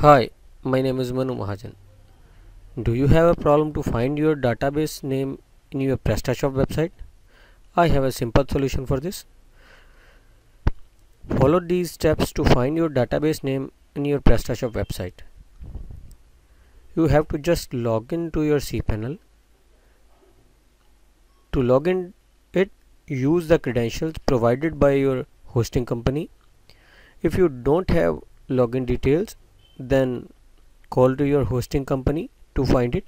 Hi, my name is Manu Mahajan. Do you have a problem to find your database name in your PrestaShop website? I have a simple solution for this. Follow these steps to find your database name in your PrestaShop website. You have to just log in to your cPanel. To log in it, use the credentials provided by your hosting company. If you don't have login details, then call to your hosting company to find it.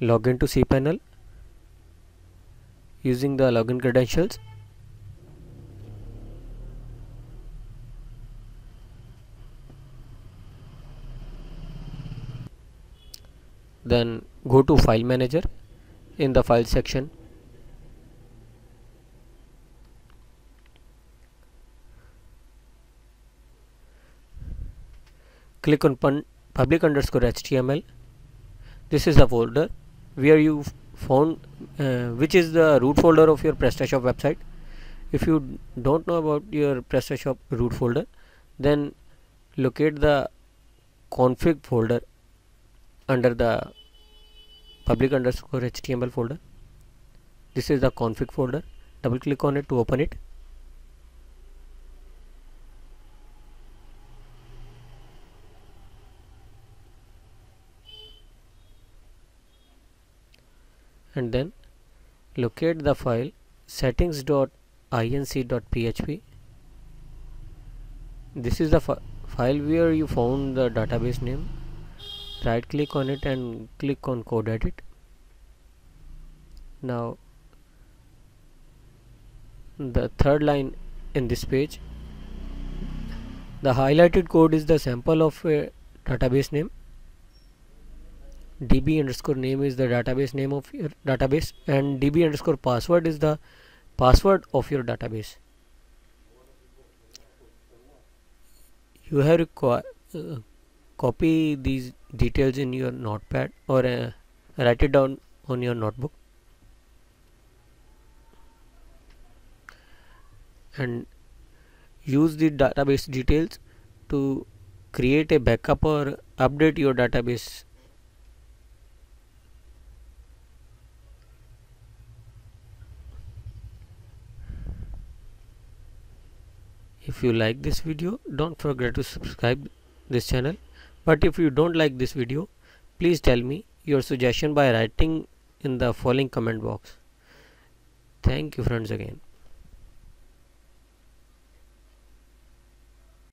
Log into cpanel using the login credentials. Then go to file manager in the file section click on public underscore html this is the folder where you found uh, which is the root folder of your PrestaShop website. If you don't know about your PrestaShop root folder then locate the config folder under the public underscore html folder. This is the config folder. Double click on it to open it and then locate the file settings.inc.php this is the file where you found the database name. Right click on it and click on code edit. Now the third line in this page. The highlighted code is the sample of a database name db underscore name is the database name of your database and db underscore password is the password of your database. You have to uh, copy these details in your notepad or uh, write it down on your notebook. And use the database details to create a backup or update your database if you like this video don't forget to subscribe this channel. But if you don't like this video please tell me your suggestion by writing in the following comment box. Thank you friends again